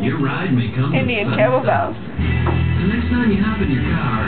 Your ride may come with Indian sudden kettlebells. The next time you hop in your car,